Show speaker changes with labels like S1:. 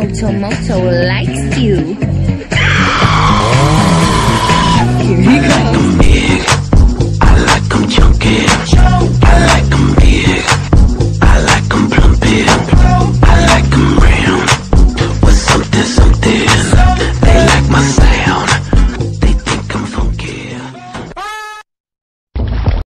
S1: Moto likes you. Here he comes.